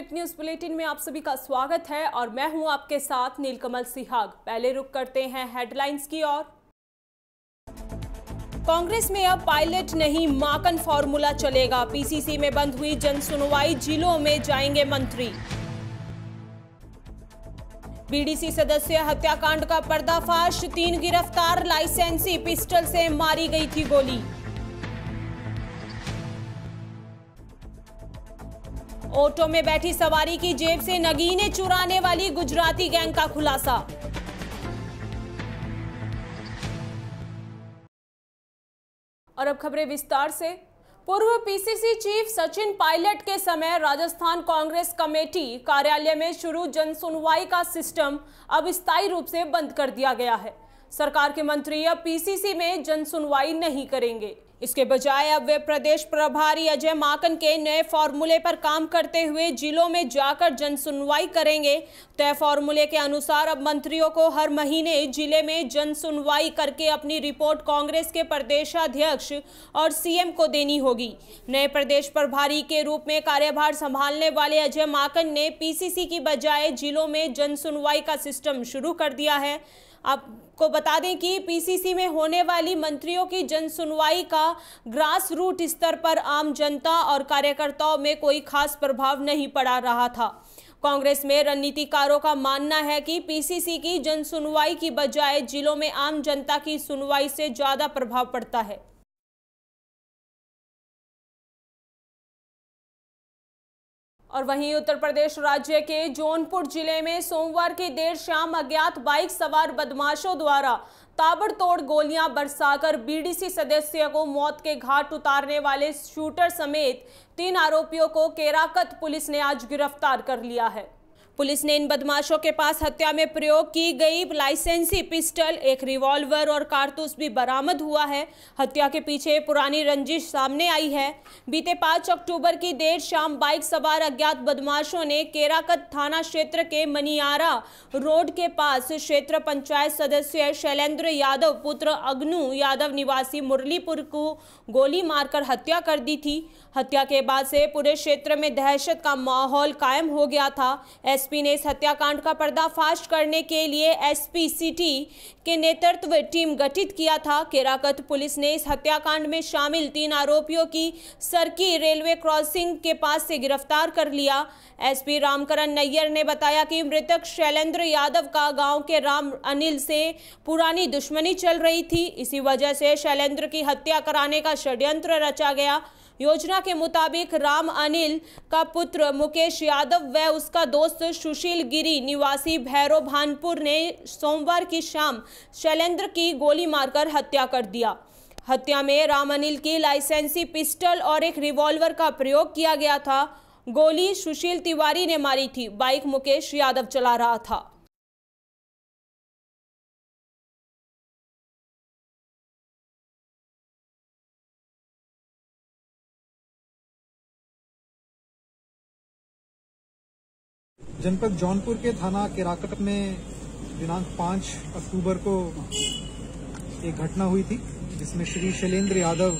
State news bulletin में आप सभी का स्वागत है और मैं हूँ आपके साथ नीलकमल सिहाग। पहले रुक करते हैं हेडलाइंस की ओर। कांग्रेस में अब पायलट नहीं, माकन फॉर्मूला चलेगा। पीसीसी में बंद हुई जन सुनवाई, जिलों में जाएँगे मंत्री। बीडीसी सदस्य हत्याकांड का पर्दाफाश, तीन गिरफ़्तार, लाइसेंसी, पिस्टल से मारी गई थी गोली। ऑटो में बैठी सवारी की जेब से नगीने चुराने वाली गुजराती गैंग का खुलासा। और अब खबरें विस्तार से। पूर्व पीसीसी चीफ सचिन पायलट के समय राजस्थान कांग्रेस कमेटी कार्यालय में शुरू जनसुनवाई का सिस्टम अब स्थायी रूप से बंद कर दिया गया है। सरकार के मंत्री अब पीसीसी में जन सुनवाई नहीं करेंगे। इसके बजाय अब वे प्रदेश प्रभारी अजय माकन के नए फॉर्मूले पर काम करते हुए जिलों में जाकर जन सुनवाई करेंगे। तय फॉर्मूले के अनुसार अब मंत्रियों को हर महीने ज़िले में जन सुनवाई करके अपनी रिपोर्ट कांग्रेस के प्रदेशाध्यक्ष और सीएम को देनी होगी। नए प्रदेश प्रभारी के रूप में कार्यभार संभालने वाले अजय माकन ने पीसीसी की बजाय जिलों में जन सुनवाई का सिस्टम शुरू कर दिया है। आपको बता दें कि पीसीसी में होने वाली मंत्रियों की जनसुनवाई का ग्रास रूट स्तर पर आम जनता और कार्यकर्ताओं में कोई खास प्रभाव नहीं पड़ा रहा था। कांग्रेस में रणनीतिकारों का मानना है कि पीसीसी की जनसुनवाई की बजाय जिलों में आम जनता की सुनवाई से ज़्यादा प्रभाव पड़ता है। और वहीं उत्तर प्रदेश राज्य के जौनपुर ज़िले में सोमवार की देर शाम अज्ञात बाइक सवार बदमाशों द्वारा ताबड़तोड़ गोलियाँ बरसाकर बीडीसी सदस्य को मौत के घाट उतारने वाले शूटर समेत तीन आरोपियों को केराकत पुलिस ने आज गिरफ़्तार कर लिया है। पुलिस ने इन बदमाशों के पास हत्या में प्रयोग की गई लाइसेंसी, पिस्टल, एक रिवॉल्वर और कारतूस भी बरामद हुआ है। हत्या के पीछे पुरानी रंजिश सामने आई है। बीते पाँच अक्टूबर की देर शाम बाइक सवार अज्ञात बदमाशों ने केराकत थाना क्षेत्र के मनियारा रोड के पास क्षेत्र पंचायत सदस्य शैलेंद्र यादव, पुत्र अग्नु यादव निवासी मुरलीपुर को गोली मारकर हत्या कर दी थी। हत्या के बाद से पूरे क्षेत्र में दहशत का माहौल कायम हो गया था। एसपी ने इस हत्याकांड का पर्दाफाश करने के लिए एसपी सिटी के नेतृत्व टीम गठित किया था। केराकत पुलिस ने इस हत्याकांड में शामिल तीन आरोपियों की सरकी रेलवे क्रॉसिंग के पास से गिरफ़्तार कर लिया। एसपी रामकरण नैयर ने बताया कि मृतक शैलेंद्र यादव का गाँव के राम अनिल से पुरानी दुश्मनी चल रही थी। इसी वजह से शैलेंद्र की हत्या कराने का षड्यंत्र रचा गया। योजना के मुताबिक राम अनिल का पुत्र मुकेश यादव व उसका दोस्त सुशील गिरी, निवासी भैरव भानपुर ने सोमवार की शाम शैलेंद्र की गोली मारकर हत्या कर दिया। हत्या में राम अनिल की लाइसेंसी पिस्टल और एक रिवॉल्वर का प्रयोग किया गया था। गोली सुशील तिवारी ने मारी थी। बाइक मुकेश यादव चला रहा था। जनपद जौनपुर के थाना केराकट में दिनांक 5 अक्टूबर को एक घटना हुई थी, जिसमें श्री शैलेंद्र यादव,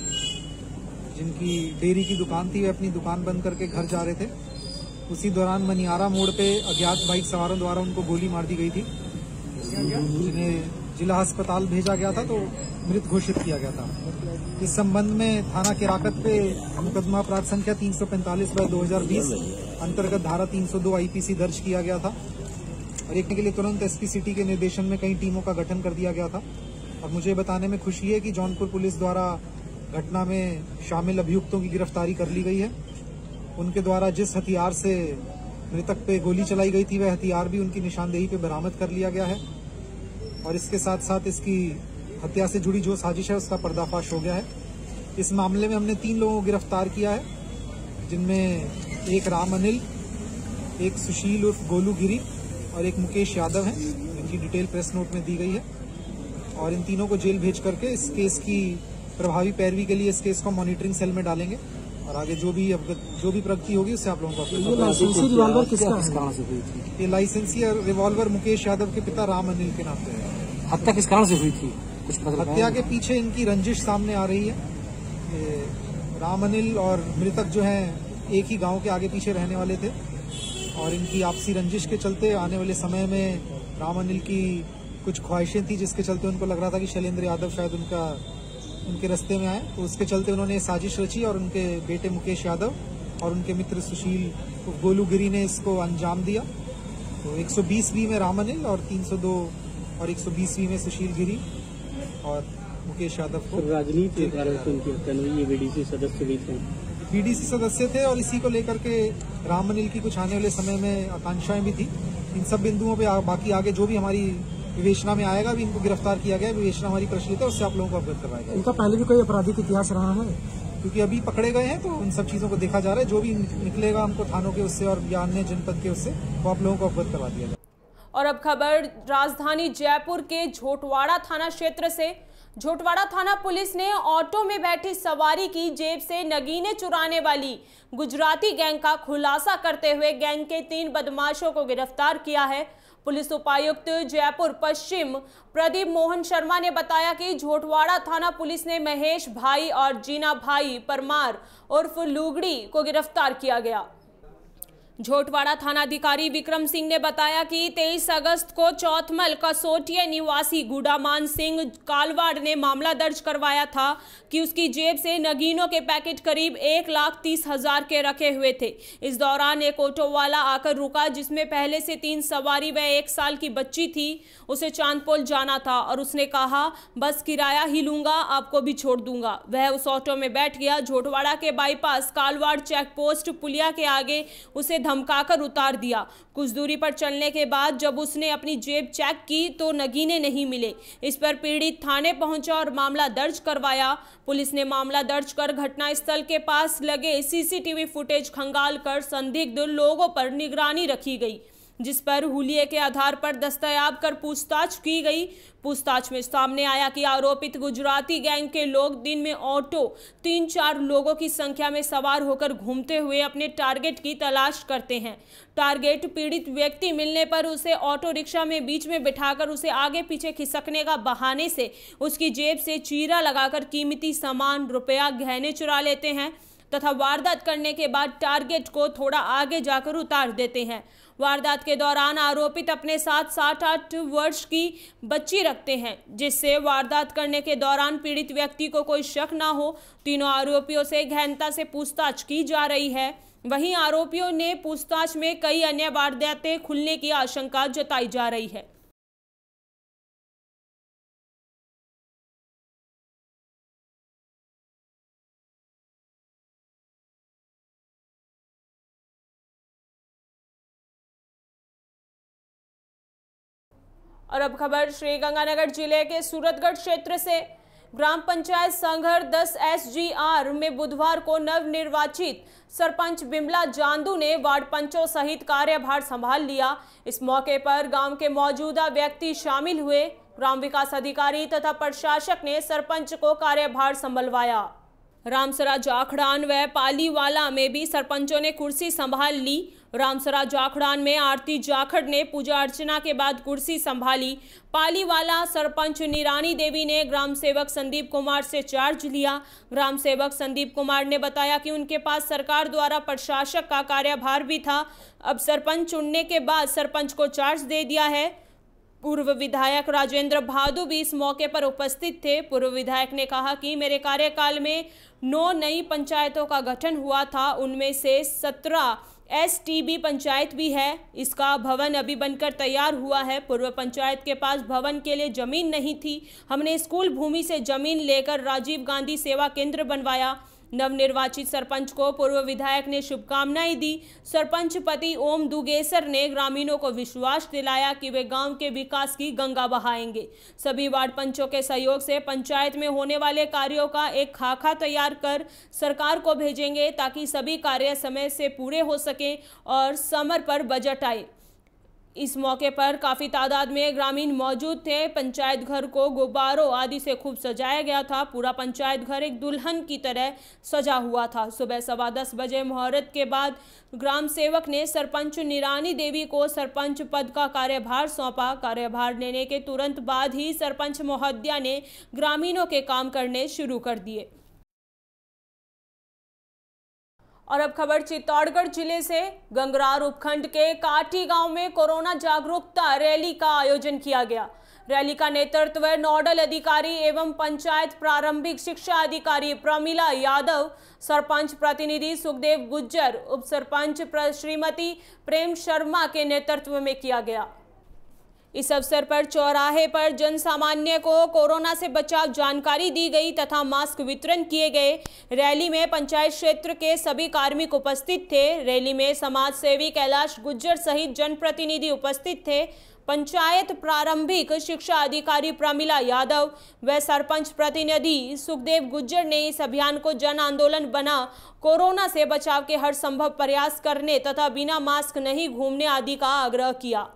जिनकी डेयरी की दुकान थी, वे अपनी दुकान बंद करके घर जा रहे थे। उसी दौरान मनियारा मोड़ पे अज्ञात बाइक सवारों द्वारा उनको गोली मार दी गई थी, जिन्हें जिला अस्पताल भेजा गया था तो मृत घोषित किया गया था। इस संबंध में थाना केराकत पे मुकदमा अपराध संख्या 345 बाय 2020 अंतर्गत धारा 302 आईपीसी दर्ज किया गया था। और एक के लिए तुरंत एसपी सिटी के निर्देशन में कई टीमों का गठन कर दिया गया था। और मुझे बताने में खुशी है कि जौनपुर पुलिस द्वारा घटना में शामिल अभियुक्तों की गिरफ्तारी कर ली गई है। उनके द्वारा जिस हथियार से मृतक पे गोली चलाई गई थी, वह हथियार भी उनकी निशानदेही पे बरामद कर लिया गया है। और इसके साथ साथ इसकी हत्या से जुड़ी जो साजिश है, उसका पर्दाफाश हो गया है। इस मामले में हमने तीन लोगों को गिरफ़्तार किया है, जिनमें एक राम अनिल, एक सुशील उर्फ़ गोलू गिरी और एक मुकेश यादव है इनकी डिटेल प्रेस नोट में दी गई है। और इन तीनों को जेल भेज करके इस केस की प्रभावी पैरवी के लिए इस केस को मॉनिटरिंग सेल में डालेंगे। और आगे जो भी अवगत जो भी प्रगति होगी उससे आप लोगों को ये लाइसेंसी रिवॉल्वर किसका किस कारण से हुई थी? ये लाइसेंसी रिवॉल्वर मुकेश यादव के पिता राम अनिल के नाम पे है। हत्या किस कारण से हुई थी? कुछ हत्या के पीछे इनकी रंजिश सामने आ रही है। राम अनिल और मृतक जो है एक ही गाँव के आगे पीछे रहने वाले थे। और इनकी आपसी रंजिश के चलते आने वाले समय में राम अनिल की कुछ ख्वाहिशें थी जिसके चलते उनको लग रहा था कि शैलेंद्र यादव शायद उनका उनके रस्ते में आए। तो उसके चलते उन्होंने साजिश रची और उनके बेटे मुकेश यादव और उनके मित्र सुशील गोलू गिरी ने इसको अंजाम दिया। तो 120 वी में राम अनिल और 302 और 120 वी में सुशील गिरी और मुकेश यादव को राजनीति के कारण उनकी हत्या हुई ये बीडीसी सदस्य भी थे? बीडीसी सदस्य थे और इसी को लेकर के राम अनिल की कुछ आने वाले समय में आकांक्षाएँ भी थी। इन सब बिंदुओं पे आ, बाकी आगे जो भी हमारी विवेचना में आएगा भी इनको गिरफ़्तार किया गया विवेचना हमारी प्रचलित है उससे आप लोगों को अवगत करवाया जाएगा। इनका पहले भी कोई आपराधिक इतिहास रहा है? क्योंकि अभी पकड़े गए हैं तो उन सब चीज़ों को देखा जा रहा है। जो भी निकलेगा हमको थानों के उससे और या अन्य जनपद के उससे वो आप लोगों को अवगत करवा दिया जाएगा। और अब खबर राजधानी जयपुर के झोटवाड़ा थाना क्षेत्र से। झोटवाड़ा थाना पुलिस ने ऑटो में बैठी सवारी की जेब से नगीने चुराने वाली गुजराती गैंग का खुलासा करते हुए गैंग के तीन बदमाशों को गिरफ़्तार किया है। पुलिस उपायुक्त जयपुर, पश्चिम। प्रदीप मोहन शर्मा ने बताया कि झोटवाड़ा थाना पुलिस ने महेश भाई और जीना भाई परमार उर्फ़ लुगड़ी को गिरफ़्तार किया गया। झोटवाड़ा थानाधिकारी विक्रम सिंह ने बताया कि 23 अगस्त को चौथमल कसोटिया निवासी गुडामान सिंह कालवाड़ ने मामला दर्ज करवाया था कि उसकी जेब से नगीनों के पैकेट करीब एक लाख तीस हज़ार के रखे हुए थे। इस दौरान एक ऑटो वाला आकर रुका, जिसमें पहले से तीन सवारी व एक साल की बच्ची थी। उसे चांदपोल जाना था और उसने कहा, बस किराया ही लूँगा, आपको भी छोड़ दूँगा। वह उस ऑटो में बैठ गया। झोटवाड़ा के बाईपास कालवाड़ चेक पोस्ट पुलिया के आगे उसे धमकाकर उतार दिया। कुछ दूरी पर चलने के बाद जब उसने अपनी जेब चेक की तो नगीने नहीं मिले। इस पर पीड़ित थाने पहुँचा और मामला दर्ज करवाया। पुलिस ने मामला दर्ज कर घटनास्थल के पास लगे सीसीटीवी फुटेज खंगाल कर संदिग्ध लोगों पर निगरानी रखी गई। जिस पर हुलिये के आधार पर दस्तयाब कर पूछताछ की गई। पूछताछ में सामने आया कि आरोपित गुजराती गैंग के लोग दिन में ऑटो तीन चार लोगों की संख्या में सवार होकर घूमते हुए अपने टारगेट की तलाश करते हैं। टारगेट पीड़ित व्यक्ति मिलने पर उसे ऑटो रिक्शा में बीच में बिठाकर उसे आगे पीछे खिसकने का बहाने से उसकी जेब से चीरा लगाकर कीमती सामान, रुपया, गहने चुरा लेते हैं तथा वारदात करने के बाद टारगेट को थोड़ा आगे जाकर उतार देते हैं। वारदात के दौरान आरोपित अपने साथ साठ आठ वर्ष की बच्ची रखते हैं, जिससे वारदात करने के दौरान पीड़ित व्यक्ति को कोई शक ना हो। तीनों आरोपियों से गहनता से पूछताछ की जा रही है। वहीं आरोपियों ने पूछताछ में कई अन्य वारदातें खुलने की आशंका जताई जा रही है। और अब खबर श्री गंगानगर ज़िले के सूरतगढ़ क्षेत्र से। ग्राम पंचायत संघर 10 एसजीआर में बुधवार को नवनिर्वाचित सरपंच बिमला जांदू ने वार्ड पंचों सहित कार्यभार संभाल लिया। इस मौके पर गाँव के मौजूदा व्यक्ति शामिल हुए। ग्राम विकास अधिकारी तथा प्रशासक ने सरपंच को कार्यभार संभलवाया। रामसरा जाखड़ान व पालीवाला में भी सरपंचों ने कुर्सी संभाल ली रामसरा जाखड़ान में आरती जाखड़ ने पूजा अर्चना के बाद कुर्सी संभाली। पालीवाला सरपंच निरानी देवी ने ग्राम सेवक संदीप कुमार से चार्ज लिया। ग्राम सेवक संदीप कुमार ने बताया कि उनके पास सरकार द्वारा प्रशासक का कार्यभार भी था। अब सरपंच चुनने के बाद सरपंच को चार्ज दे दिया है। पूर्व विधायक राजेंद्र भादु भी इस मौके पर उपस्थित थे। पूर्व विधायक ने कहा कि मेरे कार्यकाल में नौ नई पंचायतों का गठन हुआ था। उनमें से सत्रह एसटीबी पंचायत भी है। इसका भवन अभी बनकर तैयार हुआ है। पूर्व पंचायत के पास भवन के लिए ज़मीन नहीं थी। हमने स्कूल भूमि से ज़मीन लेकर राजीव गांधी सेवा केंद्र बनवाया। नवनिर्वाचित सरपंच को पूर्व विधायक ने शुभकामनाएँ दी। सरपंच पति ओम दुगेसर ने ग्रामीणों को विश्वास दिलाया कि वे गाँव के विकास की गंगा बहाएँगे। सभी वार्ड पंचों के सहयोग से पंचायत में होने वाले कार्यों का एक खाका तैयार कर सरकार को भेजेंगे ताकि सभी कार्य समय से पूरे हो सके और समर पर बजट आए। इस मौके पर काफ़ी तादाद में ग्रामीण मौजूद थे। पंचायत घर को गुब्बारों आदि से खूब सजाया गया था। पूरा पंचायत घर एक दुल्हन की तरह सजा हुआ था। सुबह सवा दस बजे मुहूर्त के बाद ग्राम सेवक ने सरपंच निरानी देवी को सरपंच पद का कार्यभार सौंपा। कार्यभार लेने के तुरंत बाद ही सरपंच महोदया ने ग्रामीणों के काम करने शुरू कर दिए। और अब खबर चित्तौड़गढ़ ज़िले से। गंगरार उपखंड के काठी गाँव में कोरोना जागरूकता रैली का आयोजन किया गया। रैली का नेतृत्व नोडल अधिकारी एवं पंचायत प्रारंभिक शिक्षा अधिकारी प्रमिला यादव, सरपंच प्रतिनिधि सुखदेव गुज्जर, उप सरपंच श्रीमती प्रेम शर्मा के नेतृत्व में किया गया। इस अवसर पर चौराहे पर जन सामान्य को कोरोना से बचाव जानकारी दी गई तथा मास्क वितरण किए गए। रैली में पंचायत क्षेत्र के सभी कार्मिक उपस्थित थे। रैली में समाज सेवी कैलाश गुज्जर सहित जनप्रतिनिधि उपस्थित थे। पंचायत प्रारंभिक शिक्षा अधिकारी प्रमिला यादव व सरपंच प्रतिनिधि सुखदेव गुज्जर ने इस अभियान को जन आंदोलन बना। कोरोना से बचाव के हर संभव प्रयास करने तथा बिना मास्क नहीं घूमने आदि का आग्रह किया।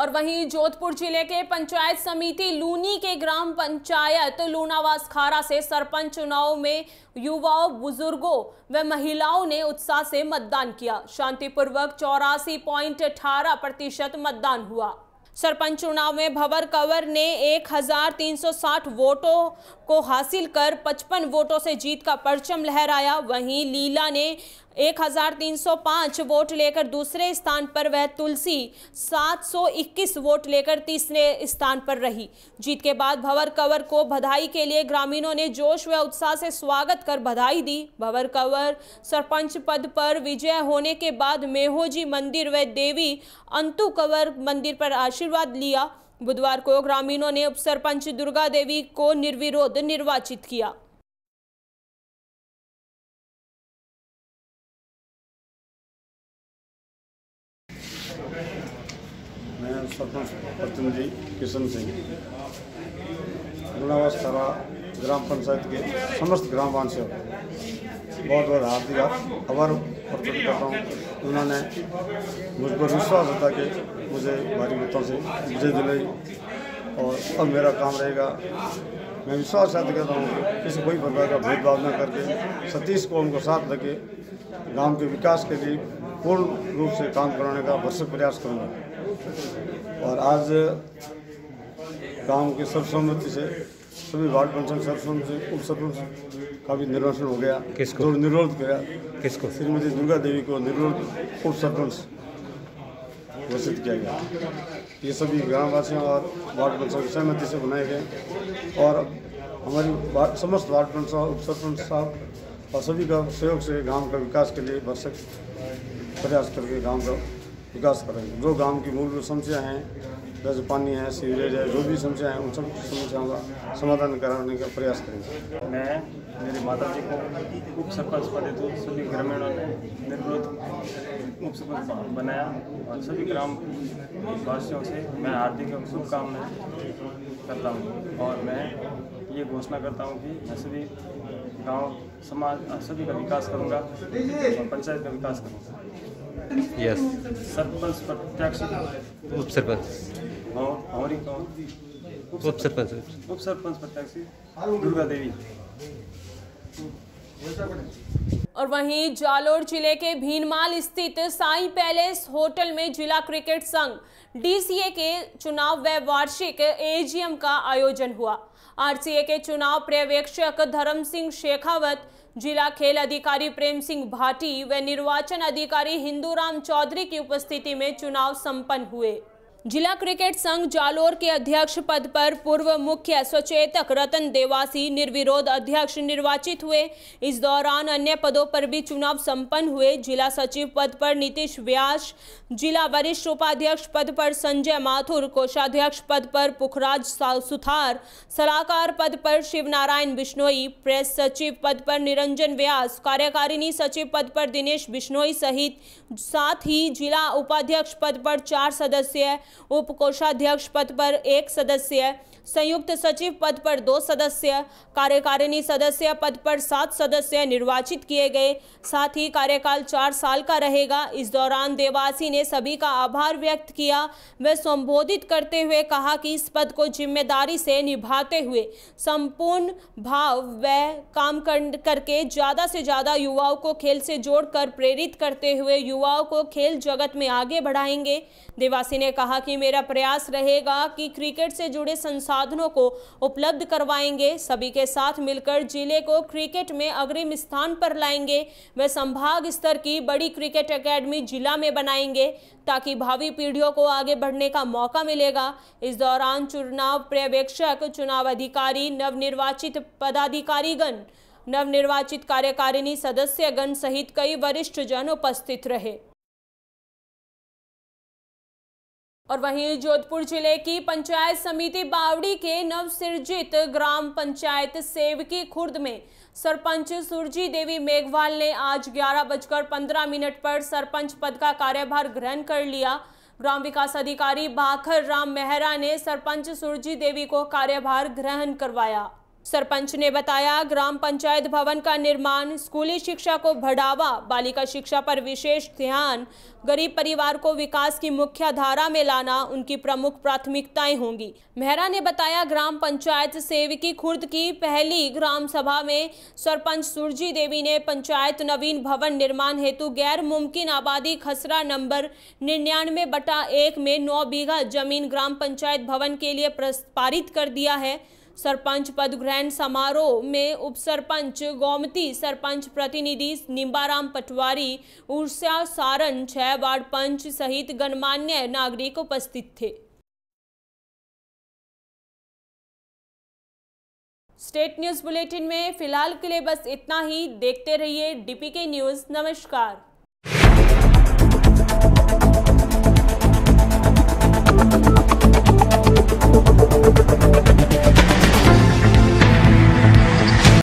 और वहीं जोधपुर ज़िले के पंचायत समिति लूनी के ग्राम पंचायत लूनावास खारा से सरपंच चुनाव में युवाओं, बुज़ुर्गों व महिलाओं ने उत्साह से मतदान किया। शांतिपूर्वक चौरासी पॉइंट अठारह प्रतिशत मतदान हुआ। सरपंच चुनाव में भवर कंवर ने 1360 वोटों को हासिल कर 55 वोटों से जीत का परचम लहराया। वहीं लीला ने 1305 वोट लेकर दूसरे स्थान पर वह तुलसी 721 वोट लेकर तीसरे स्थान पर रही। जीत के बाद भवर कंवर को बधाई के लिए ग्रामीणों ने जोश व उत्साह से स्वागत कर बधाई दी। भवर कंवर सरपंच पद पर विजय होने के बाद मेहोजी मंदिर व देवी अंतु कंवर मंदिर पर आशीर्वाद लिया। बुधवार को ग्रामीणों ने उप सरपंच दुर्गा देवी को निर्विरोध निर्वाचित किया। सरपंच प्रतिनिधि किशन सिंह। गुनावास थारा ग्राम पंचायत के समस्त ग्रामवासियों बहुत बहुत हार्दिक आभार प्रकट करता हूँ। उन्होंने मुझ पर विश्वास होता कि मुझे भारी मतों से विजय दिलाई और अब मेरा काम रहेगा। मैं विश्वास व्यक्त करता हूँ किसी कोई प्रकार का भेदभाव न करके सतीश को उनको साथ रखे गाँव के विकास के लिए पूर्ण रूप से काम कराने का भरसक प्रयास करूँगा। और आज गाँव के सर्वसम्मति से सभी वार्ड पंचायत सरपंच से उप सरपंच का भी निर्वाचन हो गया। किसको? जो निर्विरोध किया। किसको? श्रीमती दुर्गा देवी को निर्विरोध उप सरपंच घोषित किया गया। ये सभी ग्रामवासियों और वार्ड पंचायत की सहमति से बनाए गए। और हमारी समस्त वार्ड पंचायत उप सरपंच साहब और सभी का सहयोग से गाँव का विकास के लिए भरसक प्रयास करके गाँव का विकास करेंगे जो गाँव की मूलभूत समस्या हैं, जैसे पानी है, सीवरेज है, जो भी समस्या है, उन सब समस्याओं का समाधान कराने का प्रयास करेंगे। मैं, मेरी माता जी को उप सरपंच पद हेतु सभी ग्रामीणों ने निर्विरोध उप सरपंच बनाया और सभी ग्राम वासियों से मैं हार्दिक एवं शुभकामनाएँ करता हूँ। और मैं ये घोषणा करता हूँ कि मैं सभी गाँव, समाज, सभी का विकास करूँगा और पंचायत का विकास करूँगा। यस सरपंच प्रत्याशी उप सरपंच हमारी उप सरपंच उप सरपंच प्रत्याशी दुर्गा देवी और वहीं जालोर ज़िले के भीनमाल स्थित साई पैलेस होटल में जिला क्रिकेट संघ डीसीए के चुनाव व वार्षिक एजीएम का आयोजन हुआ। आरसीए के चुनाव पर्यवेक्षक धर्म सिंह शेखावत जिला खेल अधिकारी प्रेम सिंह भाटी व निर्वाचन अधिकारी हिंदूराम चौधरी की उपस्थिति में चुनाव संपन्न हुए। जिला क्रिकेट संघ जालोर के अध्यक्ष पद पर पूर्व मुख्य सचेतक रतन देवासी निर्विरोध अध्यक्ष निर्वाचित हुए। इस दौरान अन्य पदों पर भी चुनाव संपन्न हुए। जिला सचिव पद पर नीतीश व्यास, जिला वरिष्ठ उपाध्यक्ष पद पर संजय माथुर, कोषाध्यक्ष पद पर पुखराज सुथार, सलाहकार पद पर शिवनारायण बिश्नोई, प्रेस सचिव पद पर निरंजन व्यास, कार्यकारिणी सचिव पद पर दिनेश बिश्नोई सहित साथ ही जिला उपाध्यक्ष पद पर चार सदस्य उप कोषाध्यक्ष पद पर एक सदस्य संयुक्त सचिव पद पर दो सदस्य कार्यकारिणी सदस्य पद पर सात सदस्य निर्वाचित किए गए। साथ ही कार्यकाल चार साल का रहेगा। इस दौरान देवासी ने सभी का आभार व्यक्त किया। व संबोधित करते हुए कहा कि इस पद को ज़िम्मेदारी से निभाते हुए संपूर्ण भाव व काम कर, करके ज़्यादा से ज़्यादा युवाओं को खेल से जोड़कर प्रेरित करते हुए युवाओं को खेल जगत में आगे बढ़ाएँगे। देवासी ने कहा हालाँकि मेरा प्रयास रहेगा कि क्रिकेट से जुड़े संसाधनों को उपलब्ध करवाएँगे। सभी के साथ मिलकर ज़िले को क्रिकेट में अग्रिम स्थान पर लाएँगे। व संभाग स्तर की बड़ी क्रिकेट अकेडमी जिला में बनाएँगे ताकि भावी पीढ़ियों को आगे बढ़ने का मौका मिलेगा। इस दौरान चुनाव पर्यवेक्षक, चुनाव अधिकारी, नवनिर्वाचित पदाधिकारीगण, नवनिर्वाचित कार्यकारिणी सदस्यगण सहित कई वरिष्ठ जन उपस्थित रहे। और वहीं जोधपुर ज़िले की पंचायत समिति बावड़ी के नवसिर्जित ग्राम पंचायत सेवकी खुर्द में सरपंच सुरजी देवी मेघवाल ने आज ग्यारह बजकर पंद्रह मिनट पर सरपंच पद का कार्यभार ग्रहण कर लिया। ग्राम विकास अधिकारी बाखर राम मेहरा ने सरपंच सुरजी देवी को कार्यभार ग्रहण करवाया। सरपंच ने बताया, ग्राम पंचायत भवन का निर्माण, स्कूली शिक्षा को बढ़ावा, बालिका शिक्षा पर विशेष ध्यान, गरीब परिवार को विकास की मुख्य धारा में लाना, उनकी प्रमुख प्राथमिकताएँ होंगी। मेहरा ने बताया, ग्राम पंचायत सेविकी खुर्द की पहली ग्राम सभा में सरपंच सुरजी देवी ने पंचायत नवीन भवन निर्माण हेतु गैर मुमकिन आबादी खसरा नंबर निन्यानवे बटा एक में नौ बीघा ज़मीन ग्राम पंचायत भवन के लिए पारित कर दिया है। सरपंच पद ग्रहण समारोह में उप सरपंच गोमती सरपंच प्रतिनिधि निम्बाराम पटवारी उर्सा सारण, छह वार्ड पंच सहित गणमान्य नागरिक उपस्थित थे। स्टेट न्यूज़ बुलेटिन में फ़िलहाल के लिए बस इतना ही। देखते रहिए डीपीके न्यूज़। नमस्कार.